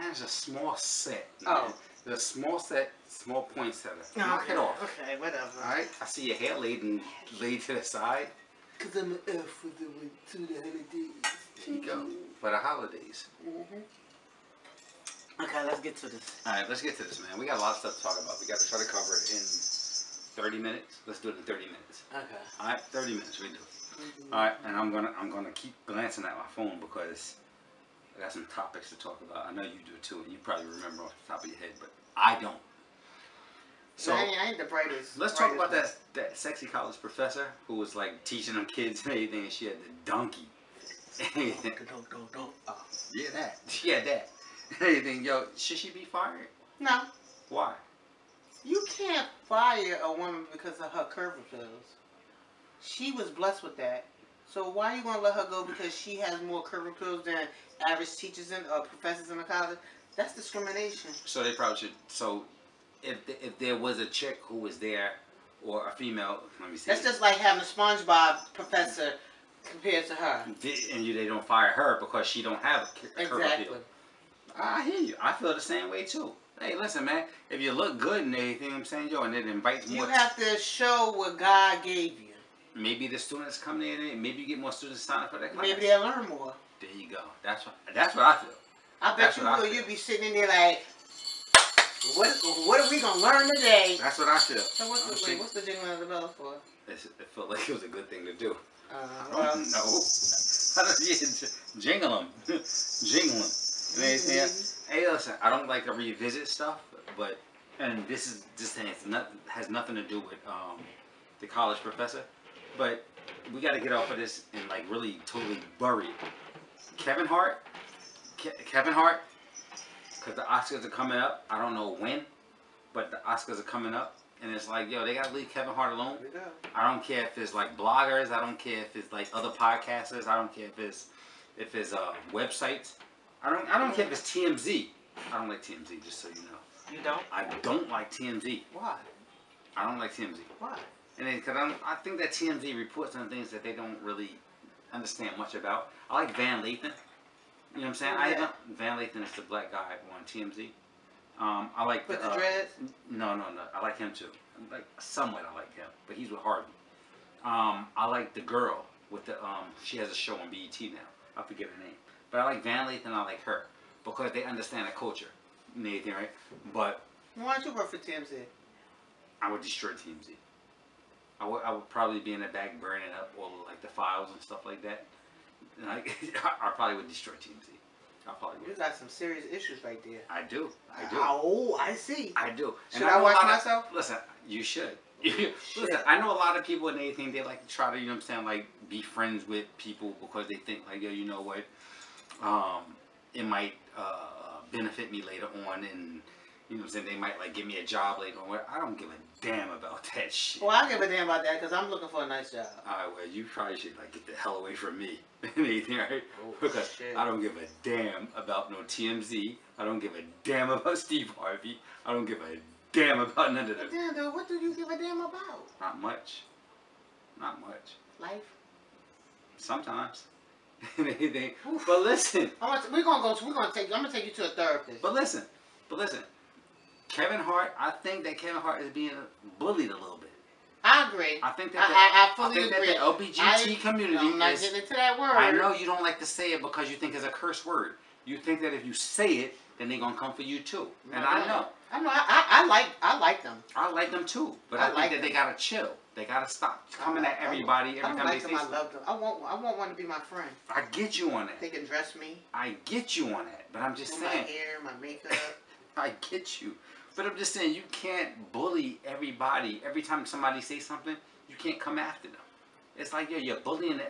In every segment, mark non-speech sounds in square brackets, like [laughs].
Man, it's a small set. Oh. Man. The small set, small poinsettia. Knock okay. it off. Okay, whatever. Alright, I see your hair laid and laid to the side. Cause I'm an elf for the to the holidays. There you go. For the holidays. Mm-hmm. Okay, let's get to this. Alright, let's get to this, man. We got a lot of stuff to talk about. We got to try to cover it in 30 minutes. Let's do it in 30 minutes. Okay. Alright, 30 minutes we do. it. Alright, and I'm gonna I'm gonna keep glancing at my phone because I got some topics to talk about. I know you do too, and you probably remember off the top of your head, but I don't. So So I ain't, I ain't the brightest. let's talk about that that sexy college professor who was like teaching them kids and everything, and she had the donkey. one. Don't, don't, don't. Oh. yeah, that. [laughs] She had that. Anything, yo, should she be fired? No, Why? you can't fire a woman because of her curvatures. She was blessed with that. So why are you gonna let her go because she has more curvatures than average teachers and uh, professors in the college? That's discrimination. So they probably should. So if if there was a chick who was there, or a female, let me see. That's just like having a SpongeBob professor compared to her. And you they don't fire her because she don't have a cur- a curve Exactly. I hear you. I feel the same way too. Hey, listen, man. If you look good and everything, I'm saying, yo, and it invites more. You have to show what God gave you. Maybe the students come in, and maybe you get more students to sign up for that class. Maybe they'll learn more. There you go. That's what. That's what I feel. I bet That's you what will. You'll be sitting in there like, what? What are we gonna learn today? That's what I feel. So what's I'm the, saying- what's the jingling of the bell for? It's- it felt like it was a good thing to do. Uh, I don't know. I don't, jingle them, [laughs] jingle them. You know what I'm saying? Hey, listen, I don't like to revisit stuff, but and this is this thing has, not, has nothing to do with um, the college professor, but we got to get off of this and like really totally bury it. Kevin Hart, Ke- Kevin Hart, because the Oscars are coming up. I don't know when, but the Oscars are coming up, and it's like, yo, they gotta leave Kevin Hart alone. Here we go. I don't care if it's like bloggers. I don't care if it's like other podcasters. I don't care if it's if it's uh, websites. I don't. I don't care if it's TMZ. I don't like TMZ. Just so you know, You don't? I don't like TMZ. Why? I don't like TMZ. Why? And then, cause I'm, think that TMZ reports on things that they don't really understand much about. I like Van Lathan. You know what I'm saying? Who's I don't, Van Lathan is the black guy on TMZ. Um, I like With the uh, dreads? no, no, no. I like him too. Like somewhat, I like him, but he's with Harvey. Um, I like the girl with the um. She has a show on BET now. I forget her name, but I like Van Lathan. I like her because they understand the culture. everything, right? But Why don't you work for TMZ? I would destroy TMZ. I would, I would probably be in the back burning up all like the files and stuff like that. And I, [laughs] I probably would destroy TMZ. I probably would. You got some serious issues right there. I do. I do. Oh, I see. I do. Should And I a watch lot of- myself? listen, you should. [laughs] Listen, I know a lot of people and anything they like to try to, you know what I'm saying, like be friends with people because they think like, yo, you know what, um, it might uh, benefit me later on and you know what I'm saying, they might like give me a job later on. I don't give a damn about that shit. Well, I give a damn about that because I'm looking for a nice job. Alright, well, you probably should like get the hell away from me and [laughs] anything, right? Oh, because shit. I don't give a damn about no TMZ. I don't give a damn about [laughs] Steve Harvey. I don't give a damn about none of them. Damn, dude, what do you give a damn about? Not much. Not much. Life. Sometimes. [laughs] anything. But listen. I'm gonna, we're gonna go. To, we're gonna take. I'm gonna take you to a therapist. But listen. But listen. Kevin Hart. I think that Kevin Hart is being bullied a little bit. I agree. I think that. the, I, I fully think agree. that the LBGT I- community I'm not is getting into that word. I know you don't like to say it because you think it's a curse word. You think that if you say it, then they're gonna come for you too. And I know. I know. I, I, I like. I like them. I like them too. But I I, think like that they gotta chill. They gotta stop coming I at everybody every don't time like they them. say I love them. I want. I want one to be my friend. I get you on that. They can dress me. I get you on that. But I'm just Do my saying. hair, my makeup. [laughs] I get you. But I'm just saying you can't bully everybody every time somebody says something. You can't come after them. It's like yeah, you're bullying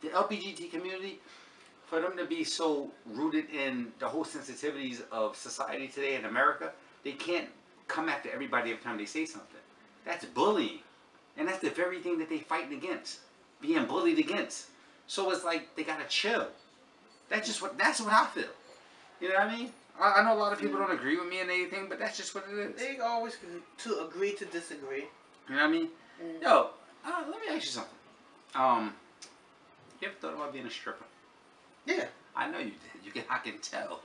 the, the community. For them to be so rooted in the whole sensitivities of society today in America, they can't come after everybody every time they say something. That's bullying, and that's the very thing that they're fighting against, being bullied against. So it's like they gotta chill. That's just what that's what I feel. You know what I mean? I, I know a lot of people don't agree with me and anything, but that's just what it is. They always to agree to disagree. You know what I mean? Mm. Yo, uh, let me ask you something. Um, you ever thought about being a stripper? Yeah. I know you did. You can. I can tell.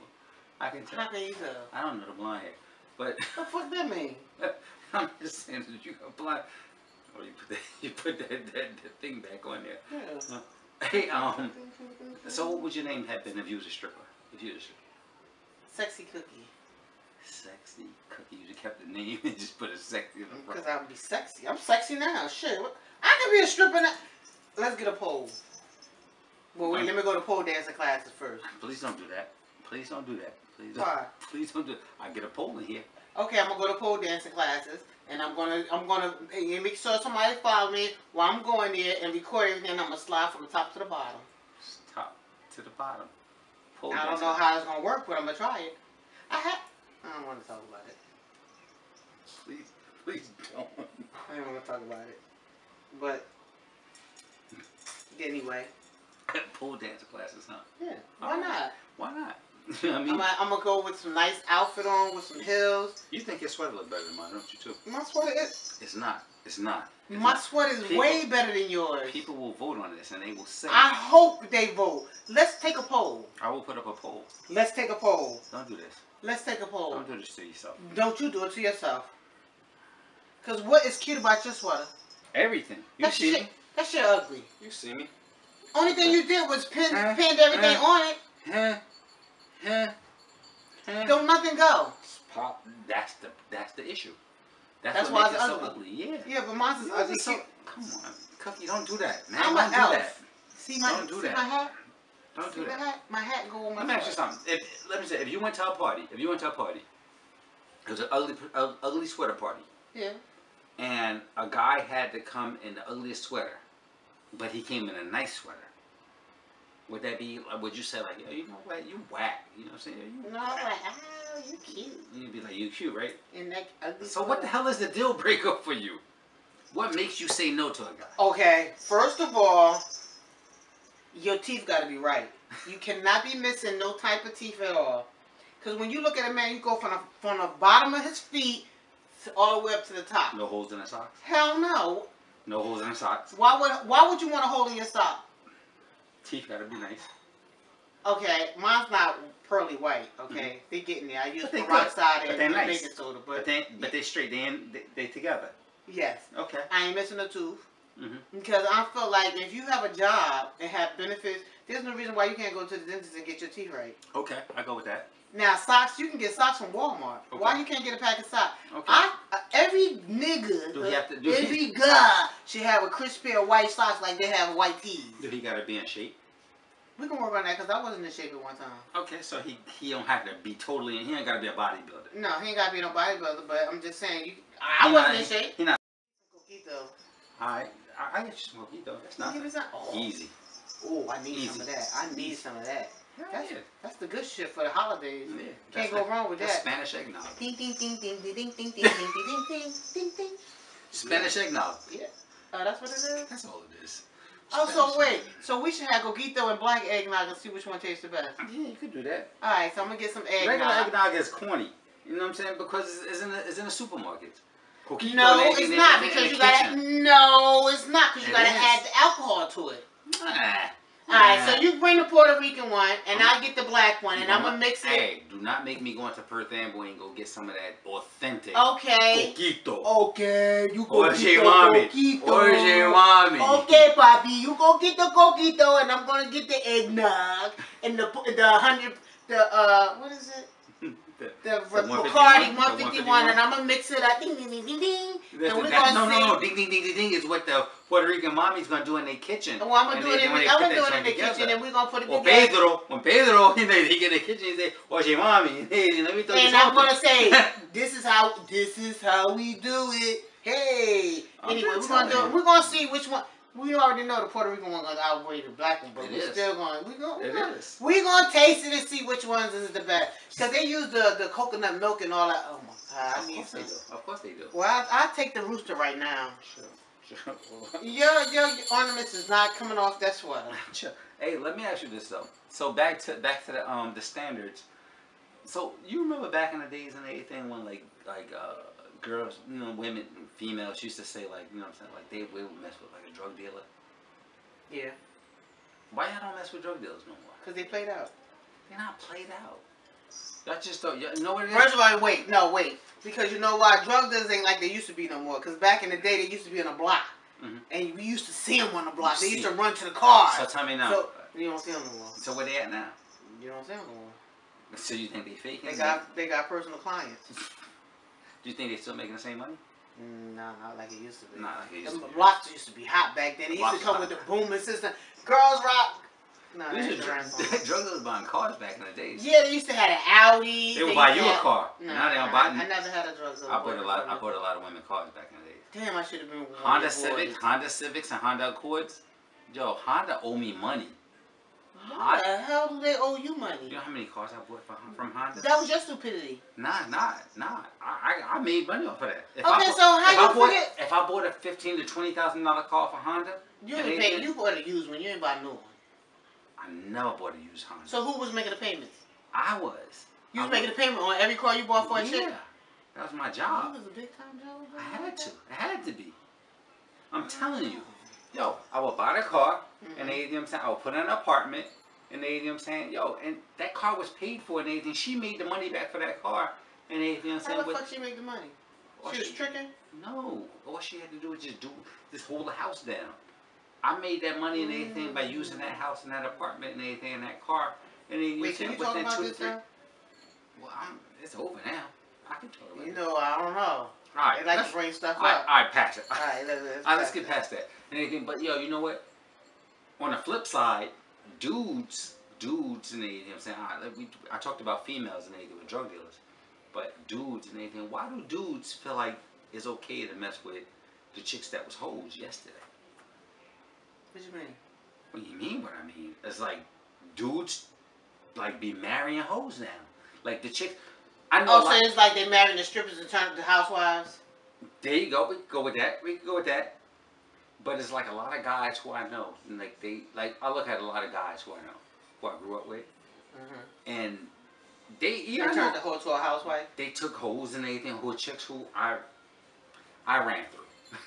I can tell. How can you tell? I don't know the blind hair, but The fuck that mean? [laughs] I'm just saying that you got blind. Oh, you put that. [laughs] You put that that, that thing back on there. Yeah. Hey, um. So, what would your name have been if you was a stripper? If you was a stripper? Sexy cookie. Sexy cookie. You just kept the name and just put a sexy in the front. Because I would be sexy. I'm sexy now. Shit. I can be a stripper now. Let's get a pole. Well, wait, let me go to pole dancing classes first. Please don't do that. Please don't do that. Please don't. Why? [laughs] Please don't do. I get a pole in here. Okay, I'm gonna go to pole dancing classes, and I'm gonna I'm gonna make sure somebody follow me while I'm going there and record everything. I'm gonna slide from the top to the bottom. Top to the bottom. Pole I don't know how it's gonna work, but I'm gonna try it. I have. I don't want to talk about it. Please, please don't. I don't want to talk about it. But anyway, [laughs] Pole dance classes, huh? yeah. Why not? Why not? [laughs] I I'm mean, gonna, I'm gonna go with some nice outfit on with some heels. you think your sweater look better than mine, don't you too? My sweater is It's not. It's not. It's my not. sweater is People- way better than yours. People will vote on this and they will say, I hope they vote. Let's take a poll. I will put up a poll. Let's take a poll. Don't do this. Let's take a poll. Don't do this to yourself. Don't you do it to yourself. Cause what is cute about your sweater? Everything. You That see shit, me? that shit ugly. You see me? Only thing you did was pin, Huh? pinned everything Huh? on it. Huh? Huh? Huh? Don't nothing go. Pop. That's the that's the issue. That's, That's why it's it so ugly. ugly. Yeah. Yeah, but mine's is ugly so- Come on, Cookie, don't do that, man. I'm don't an do elf. that. See my Don't do see that. my hat? Don't see do my that. hat? My hat go on my Let me ask you something. If let me say, if you went to a party, if you went to a party, it was an ugly, uh, ugly sweater party, Yeah. and a guy had to come in the ugliest sweater, but he came in a nice sweater. Would that be? like, Would you say like, yo, you know what, you whack? You know what I'm saying? You, No, like, oh, you cute. you'd be like, you cute, right? In that ugly So what the hell is the deal breaker for you? What makes you say no to a guy? Okay, first of all, your teeth got to be right. You cannot be missing no type of teeth at all. Because when you look at a man, you go from the, from the bottom of his feet all the way up to the top. No holes in the socks. Hell no. No holes in the socks. Why would Why would you want a hole in your sock? Teeth gotta be nice. Okay, mine's not pearly white. Okay, they getting there. I use But they peroxide and they're nice. baking soda, But but they but they straight. They in, they, they together. yes, Okay. I ain't missing a tooth. Mhm. Because I feel like if you have a job and have benefits, there's no reason why you can't go to the dentist and get your teeth right. Okay. I go with that. Now socks, you can get socks from Walmart. Okay. Why you can't get a pack of socks? Okay. I uh, every nigga, Do he have to- do he- every guy should have a crisp pair of white socks like they have white tees. Do he gotta be in shape? We can work on that because I wasn't in shape at one time. Okay. So he he don't have to be totally. In. He ain't gotta be a bodybuilder. No, he ain't got to be no bodybuilder, but I'm just saying, you. I He wasn't not- in shape. He not. Coquito. All right. I, I get you smoky though. That's not some- Oh, easy. oh, I need some of that. I need some of that. That's, yeah. that's the good shit for the holidays. Yeah. Can't go like- wrong with that. Spanish eggnog. Ding ding ding ding ding ding ding ding ding ding ding ding. Spanish eggnog. Oh, that's what it is. That's all it is. Oh, so Spanish wait. So we should have coquito and black eggnog and see which one tastes the best. Yeah, you could do that. All right, so I'm gonna get some eggnog. Regular eggnog. is corny. You know what I'm saying? Because it's, in a, it's in a supermarket. Coquito, No, it's not in because you gotta. No, it's not because you It gotta is. add the alcohol to it. Ah. All right, so you bring the Puerto Rican one, and I'm- I'll get the black one, and I'm gonna mix it. Hey, do not make me go into Perth Amboy and go get some of that authentic Okay. coquito. Okay, you go Oye, get the mami. coquito. Oye, mami. Okay, papi, you go get the coquito, and I'm gonna get the eggnog and the the hundred the uh what is it? The- The, The Bacardi 151? 151, and I'm gonna mix it up. Ding ding ding ding ding. That's And we're that- gonna no, no, no. Ding, ding, ding, ding, ding is what the Puerto Rican mommy's gonna do in their kitchen. Well, I'm gonna do it in the, I'm gonna do it in the kitchen, and we're gonna put it Well, together. Pedro, when Pedro, [laughs] he, he get in the kitchen, he say, Oye, mami, [laughs] hey, let me tell you And I'm gonna say, [laughs] this is how this is how we do it. Hey. I'm Anyway, we're gonna do it. We're gonna see which one. We already know the Puerto Rican one gonna outweigh the black one, but It we're is. still going. We gonna. It we gonna, is. We gonna taste it and see which ones is the best. Cause they use the the coconut milk and all that. Oh my god, I Of need course they do. Of course they do. Well, I, I take the rooster right now. Sure. Sure. [laughs] Your your ornaments is not coming off that sweater. Sure. Hey, let me ask you this though. So back to back to the um the standards. So you remember back in the days and everything when like like uh girls, you know, women, females used to say like, you know what I'm saying, like they would mess with like a drug dealer. Yeah, Why y'all don't mess with drug dealers no more? because they played out. They're not played out. Y'all just don't. You know what it is? First of all, wait, no, wait. Because you know why? Drug dealers ain't like they used to be no more. Because back in the day, they used to be on a block. Mhm. And we used to see them on the block. You They used to run to the car. so tell me now. So, you don't see them no more. So where they at now? You don't see them no more. So you think they faking? They got they got personal clients. [laughs] Do you think they're still making the same money? Mm, no, not like it used to be. Not like it used to be. used to be hot back then. They used to come with the booming system. Girls rock. No, they are ain't drug, [laughs] around no more. drug dealers buying cars back in the days. Yeah, they used to have an Audi. They would buy you to a car. Now they don't I, buy. I never had a drug dealer. I bought a lot. I bought a lot of women cars back in the days. Damn, I should have been Honda Civics. Honda Civics, and Honda Accords. Yo, Honda owe me money. Why the hell do they owe you money? You know how many cars I bought from, from Honda? That was your stupidity. Nah, nah, nah. I, I, I made money off of that. If Okay, I bought, so how if you I bought, forget- If I bought a fifteen to twenty thousand dollar car for Honda, You And ain't they paid. You bought a used one. You ain't buy a new one. I never bought a used Honda. So who was making the payments? I was. You was I making the payment on every car you bought for a yeah, that was my job. was a big time Joe. I had to. I had to be. I'm telling you. Yo, I would buy the car, and mm-hmm. they, you know what I'm saying, I would put in an apartment, and they, you know what I'm saying, yo, and that car was paid for and everything. She made the money back for that car, and they, you know what I'm How the fuck she make the money? all She was she- tricking. No, all she had to do was just do, just hold the house down. I made that money and everything by using that mm. house and that apartment and everything and that car, and then you Wait, can you talk about two to this three. now? Well, I'm, it's over now. I can talk about You it. know, I don't know. All right, They like let's, to bring stuff all right, up. all right, pass it. All right, let's, let's, All right, let's get past that. And anything, but yo, you know what? On the flip side, dudes, dudes, and they, you know what I'm saying, I, we, I talked about females and anything with drug dealers, but dudes and anything. Why do dudes feel like it's okay to mess with the chicks that was hoes yesterday? What you mean? What do you mean? What I mean? It's like dudes, like be marrying hoes now. Like the chicks, I know. Oh, so it's like they're marrying the strippers and turning to housewives. There you go. We can go with that. We can go with that. But it's like a lot of guys who I know, and like they like I look at a lot of guys who I know, who I grew up with, Mm-hmm. and they They I turned know, the hoe to a housewife. they took hoes and everything who chicks who I I ran through. [laughs]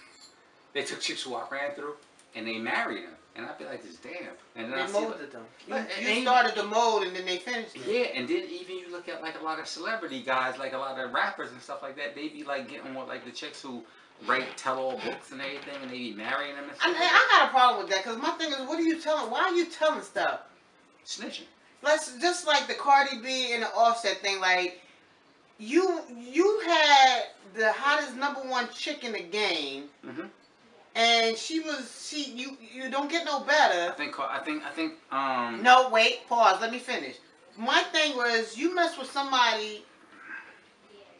they took chicks who I ran through, and they married them, and I'd be like, this damn. And then I They see molded them. You, Like, you ain't- started the mold and then they finished it. Yeah, and then even you look at like a lot of celebrity guys, like a lot of rappers and stuff like that, they be like getting with like the chicks who write tell-all books and everything, and they be marrying them and I, stuff. I like that. I got a problem with that because my thing is, what are you telling? Why are you telling stuff? Snitching. Let's just like the Cardi B and the Offset thing. Like you, you had the hottest number one chick in the game, hmm and she was she. You you don't get no better. I think I think I think um No, wait, pause. Let me finish. My thing was you mess with somebody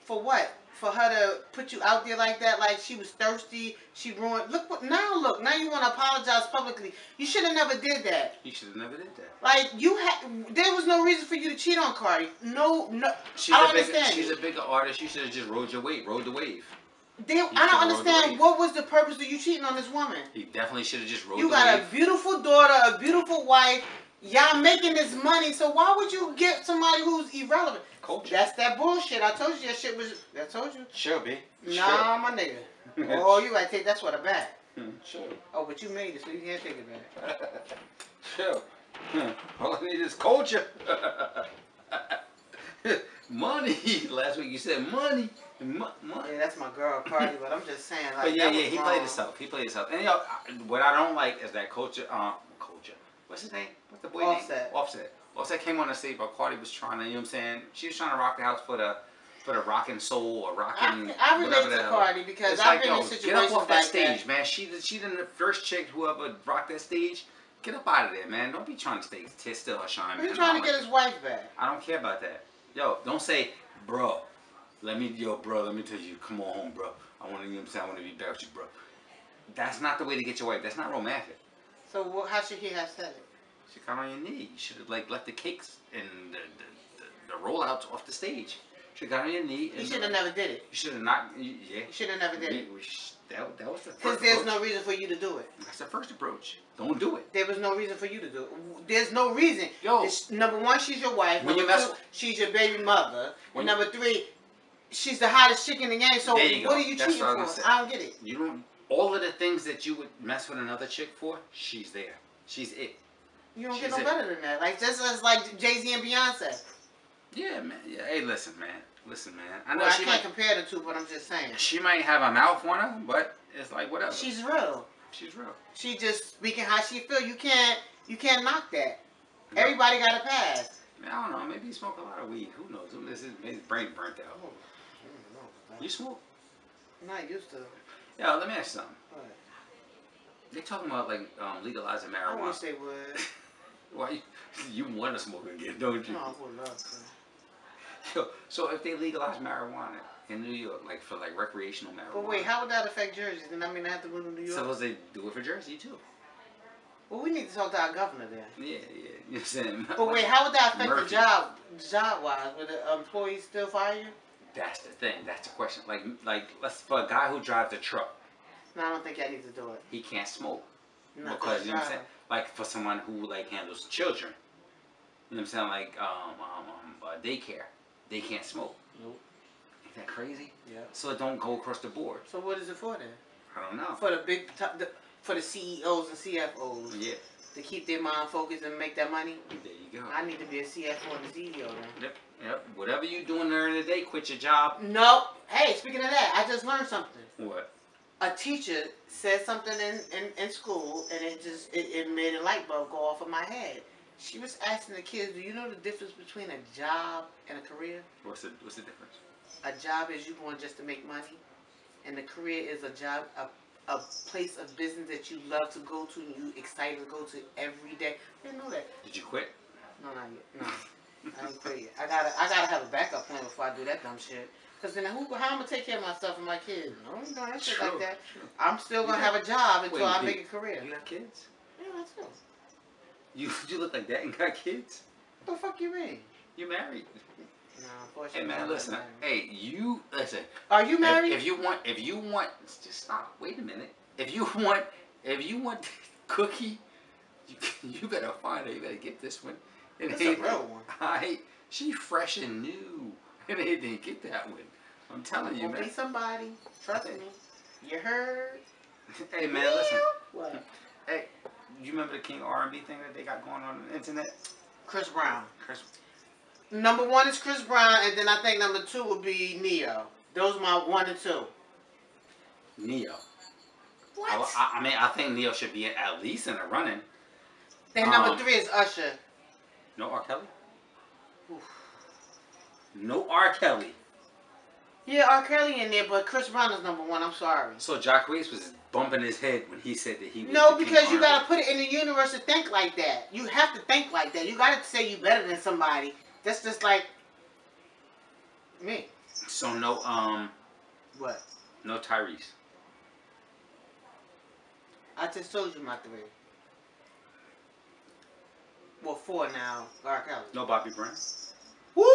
for what? For her to put you out there like that, like she was thirsty, she ruined. Look what now. Look now. You want to apologize publicly. You should have never did that. you should have never did that. Like you had, there was no reason for you to cheat on Cardi. No, no. She's I don't a bigger understand she's a bigger artist. You should have just rode your wave, rode the wave. They, I don't understand what was the purpose of you cheating on this woman. He definitely should have just rode You got a beautiful daughter, a beautiful wife. Y'all making this money, so why would you get somebody who's irrelevant? Culture. That's that bullshit. I told you that shit was. I told you. Sure, B. Nah, my nigga. [laughs] Oh, you gotta take that sweater back. Sure. Oh, but you made it, so you can't take it back. [laughs] Sure. All I need is culture. [laughs] money. Last week you said money. Mo- money. Yeah, that's my girl Cardi, but I'm just saying, like, But yeah, yeah, he wrong. played himself. He played himself. And yo, I- what I don't like is that culture. Um, culture. What's his name? What's the boy Offset. name? Offset. Offset came on the stage, but Cardi was trying to. You know what I'm saying? She was trying to rock the house for the for the rockin' soul or rockin' I, I relate to. Cardi because It's I've like, been yo, in get situations up off that like stage, that. man. She the she the first chick whoever rocked that stage. Get up out of there, man. Don't be trying to stay still or shine. He's trying to get like his wife back. I don't care about that. Yo, don't say, bro. Let me, yo, bro. Let me tell you, come on home, bro. I want to, you know what I'm saying? I want to be back with you, bro. That's not the way to get your wife. That's not romantic. So how should he have said it? She got on your knee. You should have like left the cakes and the the, the, the rollouts off the stage. Should got on your knee. He and- should have never did it. You should have not. Yeah. He should have never did We- it. we that, that was the Because there's approach. no reason for you to do it. That's the first approach. Don't do it. There was no reason for you to do it. There's no reason. Yo. It's- number one, she's your wife. When number you mess two, she's your baby mother. When- and number three, she's the hottest chick in the game. So what go. are you That's cheating for? I don't get it. You don't. All of the things that you would mess with another chick for, she's there. She's it. You don't She's get no it. better than that. Like just as like Jay Z and Beyonce. Yeah, man. Yeah. Hey, listen, man. Listen, man. I know Well, I she can't might. compare the two, but I'm just saying. She might have a mouth on her, but it's like whatever. She's real. she's real. She just speaking how she feel. You can't you can't knock that. Yeah. Everybody got a pass. I don't know. Maybe he smoked a lot of weed. Who knows? Maybe his brain burnt out. Oh, you smoke? I'm not used to. Yeah. Let me ask you something. What? They talking about like um, legalizing marijuana. I wish they would. [laughs] Why you, you want to smoke again, don't you? No, I would love to. Yo, so if they legalize marijuana in New York, like for like recreational marijuana, But wait, how would that affect Jersey? Then I mean, I have to go to New York. suppose they do it for Jersey too. well, we need to talk to our governor then. Yeah, yeah. You know what I'm saying? But wait, how would that affect Murphy. the job, job wise? Would the employees still fire you? That's the thing. That's the question. Like, like let's for a guy who drives a truck, No, I don't think I need to do it. he can't smoke Not because you know what I'm saying. Like for someone who like handles children, you know what I'm saying? Like um um, um uh, daycare, they can't smoke. Nope. Ain't that crazy? Yeah. So it don't go across the board. So what is it for then? I don't know. For the big, top, the, for the CEOs and CFOs Yeah, to keep their mind focused and make that money. there you go. I need to be a CFO and a CEO then. Yep, yep. Whatever you doing during the day, quit your job. No. Hey, speaking of that, I just learned something. What? A teacher said something in, in, in school, and it just it, it made a light bulb go off in my head. She was asking the kids, "Do you know the difference between a job and a career? What's the What's the difference? A job is you going just to make money, and a career is a job, a, a place of business that you love to go to and you excited to go to every day. I didn't know that. Did you quit? No, not yet. No, I ain't quit yet. I gotta, I gotta have a backup plan before I do that dumb shit. Cause then who, how I'm gonna take care of myself and my kids? No, I'm doing that shit like that. true. I'm still gonna You have a job until Wait, I make a career. You got kids? Yeah, that's it. You [laughs] you look like that and got kids? What the fuck you mean? You're married? No. Hey man, listen. Hey, you listen. Are you married? if you want, if you want, just stop. Wait a minute. If you [laughs] want, if you want [laughs] cookie, you you better find her. You better get this one. It It's a real one. [laughs] I she fresh and new. And they didn't get that one. I'm telling you, man. be somebody. Trust me. You heard? Hey man, listen. What? Hey, you remember the King R&B thing that they got going on, on the internet? Chris Brown. Chris, Number one is Chris Brown, and then I think number two would be Ne-Yo. Those are my one and two. Ne-Yo. What? I, I, I mean, I think Ne-Yo should be at least in the running. and number um, three is Usher. No R. Kelly. Oof. No R. Kelly. Yeah, R. Kelly in there, but Chris Brown is number one. I'm sorry. So Jacquees was bumping his head when he said that he was No, the king because you gotta put it in the universe to think like that. You have to think like that. You gotta say you better than somebody. That's just like me. So no, um, What? no Tyrese. I just told you my three. Well, four now. R. Kelly. No Bobby Brown. Woo!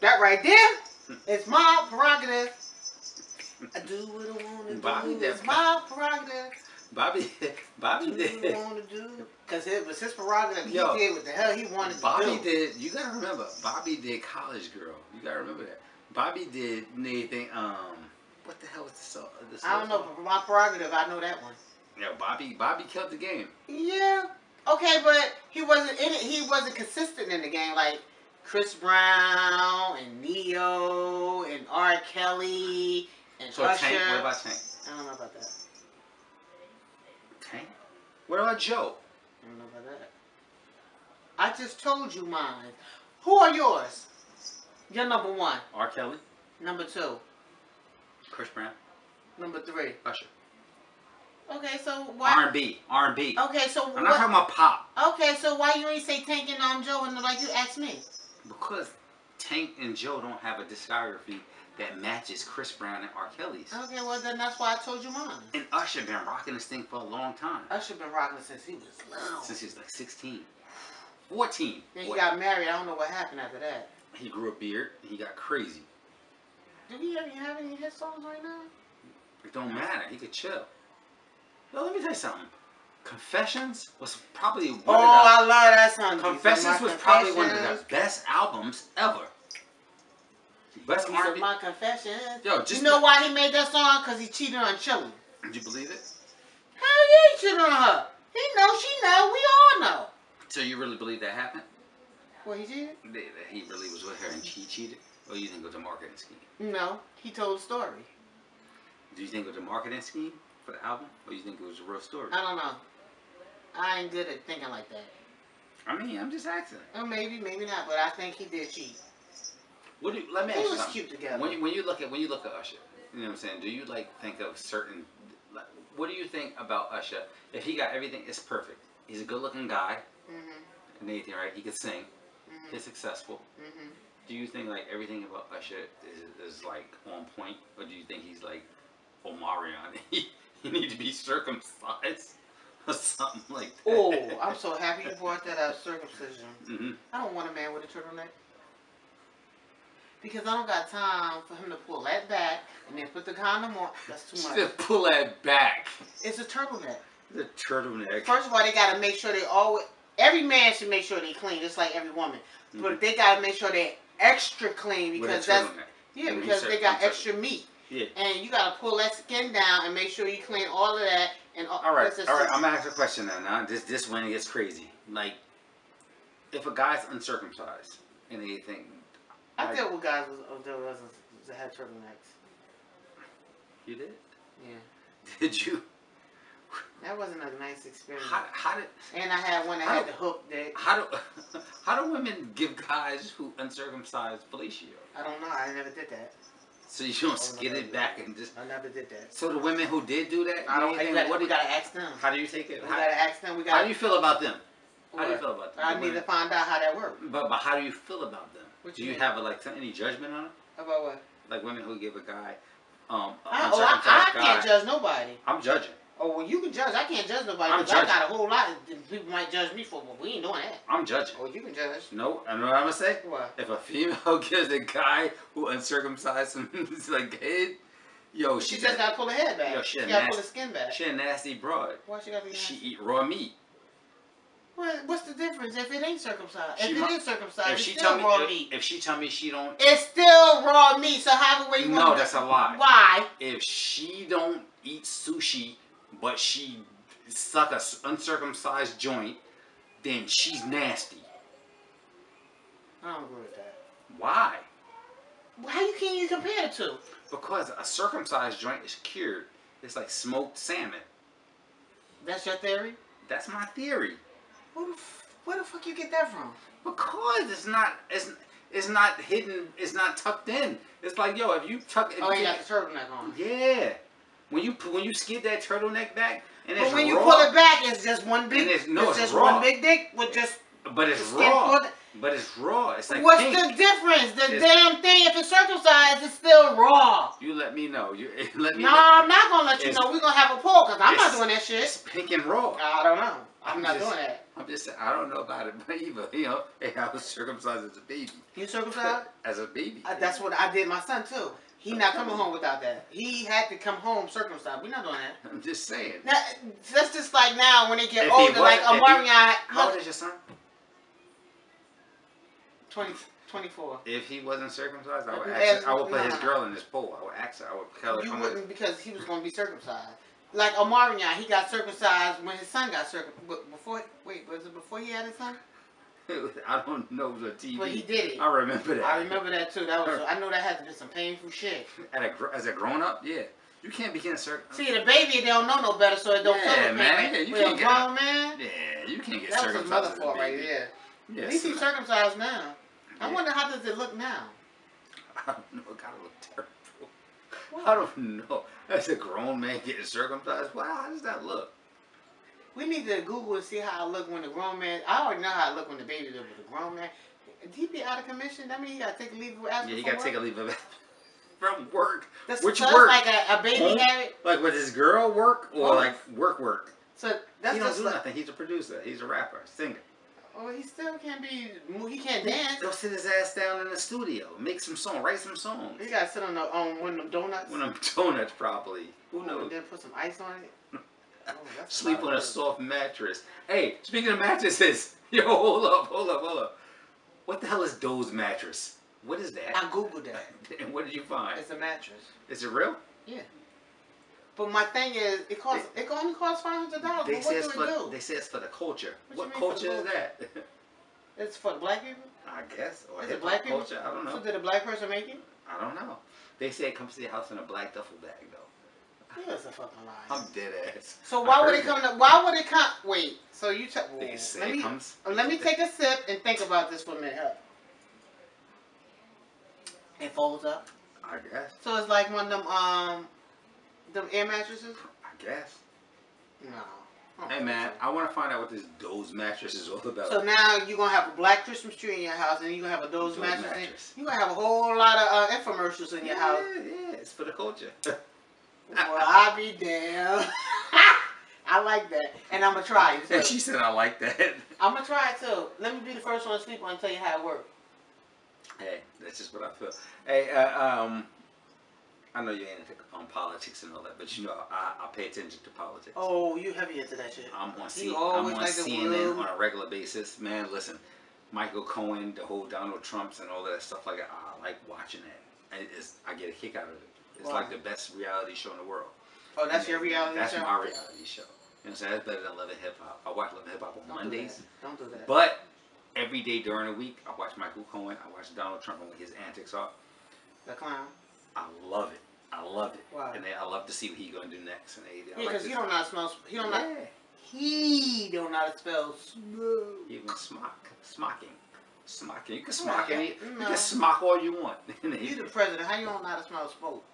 That right there, it's my prerogative. I do what I wanna do. Bobby did- it's my prerogative. Bobby, [laughs] Bobby Do what I did. wanna do. Cause it was his prerogative. Yo, he did what the hell he wanted Bobby to do. did. You gotta remember, Bobby did College Girl. You gotta remember that. Bobby did anything. Um, what the hell was the song? The I don't know, but my prerogative, I know that one. Yeah, Bobby. Bobby killed the game. Yeah. Okay, but he wasn't in it. He wasn't consistent in the game like Chris Brown and Ne-Yo and R. Kelly and So Usher. Tank. What about Tank? I don't know about that. Tank. What about Joe? I don't know about that. I just told you mine. Who are yours? You're number one. R. Kelly. Number two. Chris Brown. Number three. Usher. Okay, so why R and B. R and B. Okay, so I'm not talking about pop Okay, so why you ain't say Tank and um Joe and like you asked me? because Tank and Joe don't have a discography that matches Chris Brown and R. Kelly's. Okay, well then that's why I told you mine. And Usher been rocking this thing for a long time. Usher been rocking since he was little. Since he was like 16. 14. Then he 14. got married. I don't know what happened after that. He grew a beard. He got crazy. Do we even have any hit songs right now? It don't matter. He could chill. Let me tell you something. Confessions was probably one Oh, of the, I love that song. Confessions was probably one of the best albums ever. Best These are my confessions. Yo, just you know why he made that song? Because he cheated on Chilli. Did you believe it? Hell yeah, he cheated on her. He know, she know, we all know. So you really believe that happened? What he did? That he really was with her and she cheated? Or you think it was a marketing scheme? No, he told a story. Do you think it was a marketing scheme for the album? Or you think it was a real story? I don't know. I ain't good at thinking like that. I mean, I'm just asking. Or maybe, maybe not, but I think he did cheat. What do you, let me They ask you something. cute together. When you, when you look at when you look at Usher, you know what I'm saying? Do you like think of certain? What do you think about Usher? If he got everything, it's perfect. He's a good-looking guy Mm-hmm. and anything, right? He could sing. Mm-hmm. He's successful. Mm-hmm. Do you think like everything about Usher is, is like on point, or do you think he's like Omarion? [laughs] He he need to be circumcised or something like that. Oh, I'm [laughs] so happy you brought that up, circumcision. hmm I don't want a man with a turtleneck. Because I don't got time for him to pull that back and then put the condom on. That's too much. Just pull that back. It's a turtleneck. The turtleneck. First of all, they gotta make sure they always. Every man should make sure they clean, just like every woman. Mm-hmm. But they gotta make sure they extra clean because that's yeah, And because they got extra meat. Yeah. And you gotta pull that skin down and make sure you clean all of that. And all right, all right. I'm gonna ask a question now. Now this this one gets crazy. Like, if a guy's uncircumcised and they think I like- dealt with guys with- that was that had turtlenecks. you did, Yeah, did you? that wasn't a nice experience. How, how did And I had one that had do- the hook dick. how do [laughs] how do women give guys who uncircumcised fellatio? I don't know. I never did that. So you don't skid it back and just. I never did that. So the women who did do that, I don't. you We think- gotta, what we do, gotta ask them. how do you take it? We How, gotta ask them. We gotta. do you feel about them? How do you feel about them? I The need to find out how that works. But but how do you feel about them? What do you mean? have a, like any judgment on them? About what? Like women who give a guy, um, a I, oh, I, uncircumcised I can't judge nobody. I'm judging. Oh, well, you can judge. I can't judge nobody I'm because I got a whole lot that people might judge me for, but we ain't doing that. I'm judging. Oh, you can judge. No, I know what I'm gonna say. What? If a female [laughs] gives a guy who uncircumcised him his [laughs] like head, yo, She she just gotta pull her head back. Yo, she she gotta pull the skin back. she a nasty broad. Why she gotta be nasty? She eat raw meat. What, what's the difference if it ain't circumcised? She if mu- it is circumcised, If it's she still tell me, raw if, meat. if she tell me she don't, It's still raw meat. So however way you no, want that's a lie. Why? If she don't eat sushi, but she suck a uncircumcised joint, then she's nasty. I don't agree with that. Why? How you can you compare the two? Because a circumcised joint is cured. It's like smoked salmon. That's your theory? That's my theory. Where the, f- where the fuck you get that from? Because it's not it's it's not hidden. It's not tucked in. It's like yo, if you tuck if Oh, you got the turtleneck on. yeah. When you when you skid that turtleneck back and it's But when you pull it back, it's just one big. It's- no, it's just raw. one big dick with just but it's raw. pulled. But it's raw. It's like What's pink. the difference? The It's- damn thing, if it's circumcised, it's still raw. You let me know. You [laughs] let me. No, know. I'm not gonna let you know. We're gonna have a poll because I'm not doing that shit. It's pink and raw. I don't know. I'm, I'm not just- doing that. I'm just saying. I don't know about it, [laughs] but either you know, hey, I was circumcised as a baby. You circumcised? [laughs] As a baby. Uh, that's what I did my son too. He not coming home without that. He had to come home circumcised. We're not doing that. I'm just saying. Now, that's just like now when they get If older, like if he- How old is your son? 20, 24. If he wasn't circumcised, I would ask. I would no, put his girl in his pool. I would ask her. I would tell her. You wouldn't because he was going to be circumcised. Like Omarion, he got circumcised when his son got circumcised. Before, wait, was it before he had his son? [laughs] I don't know the TV. But he did it. I remember that. I remember that too. That was [laughs] I know that had to be some painful shit. At a, as a grown up, yeah. You can't be getting circumcised. See, the baby they don't know no better, so it don't Yeah, feel man, yeah, you a can't get- grown man, Yeah, you can't get that was his circumcised. mother fault right there. Yeah, At least he's circumcised now. I wonder how does it look now. [laughs] I don't know. It gotta look terrible. I don't know. As a grown man getting circumcised, wow, how does that look? We need to Google and see how I look when the grown man. I already know how I look when the baby live with the grown man. Did he be out of commission? That mean he got to take a leave of absence. Yeah, you gotta take a leave of [laughs] from work. That's, Which work? like a, a baby Home? habit. Like with his girl work or Both. like work work. So that's he don't do like. nothing. He's a producer. He's a rapper, singer. Oh, he still can't be. He can't dance. They'll sit his ass down in the studio, make some song, write some songs. He gotta sit on the on one of them donuts. One of them [laughs] donuts, probably. Who Oh, knows? And then put some ice on it. [laughs] Oh, Sleep on a of soft mattress. Hey, speaking of mattresses, [laughs] yo, hold up, hold up, hold up. What the hell is Doze mattress? What is that? I googled that. And what did you find? It's a mattress. Is it real? But my thing is, it costs. It only costs five hundred dollars. They say it's for do? they say it's for the culture. What What, you culture is that? [laughs] It's for the black people. I guess. Or Is it black people? culture. I don't So know. did a black person make it? I don't know. They say it comes to your house in a black duffel bag though. It's a fucking lie. [laughs] I'm dead ass. So why would it come? To, why would it come? Wait. So you t- They say let it me comes. let me take a sip and think about this for a minute. It folds up. I guess. So it's like one of them um, them air mattresses. I guess. No. Hey man. I want to find out what this Doze mattress is all about. So now you're gonna have a black Christmas tree in your house, and you're gonna have a Doze Doze mattress. mattress. And you're gonna have a whole lot of uh, infomercials in your house. Yeah, yeah, it's for the culture. [laughs] Well, I'll be damned. [laughs] I like that, and I'm gonna try it. and [laughs] Too. she said, "I like that." I'm gonna try it too. Let me be the first one to sleep on and tell you how it works. hey, that's just what I feel. Hey, uh, um, I know you ain't into um, politics and all that, but you know I, I pay attention to politics. Oh, you heavy into that shit. I'm on, C- You I'm on like CNN world. on a regular basis. Man, listen, Michael Cohen, the whole Donald Trumps and all that stuff like that. I like watching that. It is, I get a kick out of it. It's Wow. like the best reality show in the world. Oh, that's your reality That's show. my reality show. You know what I'm saying? That's better than Love and Hip Hop. I watch Love and Hip Hop on Don't Mondays. that. Don't do that. But every day during the week, I watch Michael Cohen. I watch Donald Trump and his antics are. the clown. I love it. I love it. Wow. And then I love to see what he gonna do next. And. Yeah, because to he don't know how to smell. He don't know. Yeah. He don't know how to spell smell. Even smock, smocking, smocking. You can smock any. You can smock all you want. [laughs] and, You the president. How you don't know how to smell smoke?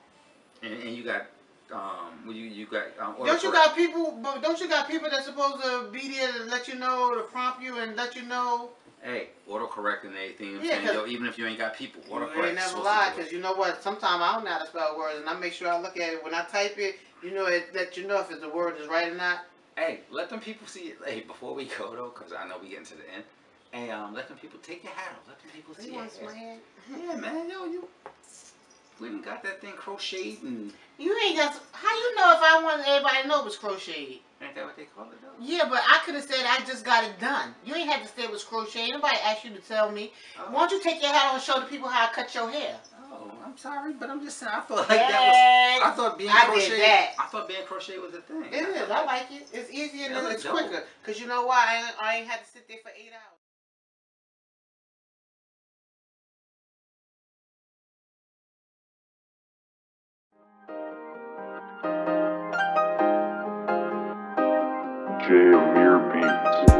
and you got, um, you you got. Um, Don't you got people? But don't you got people that supposed to be there to let you know, to prompt you and let you know? Hey, autocorrect and everything. You know I'm Yeah, saying? Yo, even if you ain't got people, You autocorrect. ain't is never lie, to do it. because you know what? Sometimes I don't know how to spell words, and I make sure I look at it when I type it. You know, it let you know if the word is right or not. Hey, let them people see it. Hey, before we go though, because I know we getting to the end. Hey, um, let them people take your hat off. Let them people see You it. want my hand? Yeah, man, yo, you. We done got that thing crocheted and You ain't got. How you know if I want everybody to know it was crocheted? ain't that what they call it though? Yeah, but I could have said I just got it done. You ain't had to say it was crocheted. Nobody asked you to tell me. Oh, Why don't you take your hat off and show the people how I cut your hair? oh, I'm sorry, but I'm just saying. I thought like that was. I thought being I did crocheted. that. I thought being crocheted was a thing. It is. I like it. It's easier and it's dope. quicker. Cause you know why? I ain't, I ain't had to sit there for eight hours. J. Amir Beats.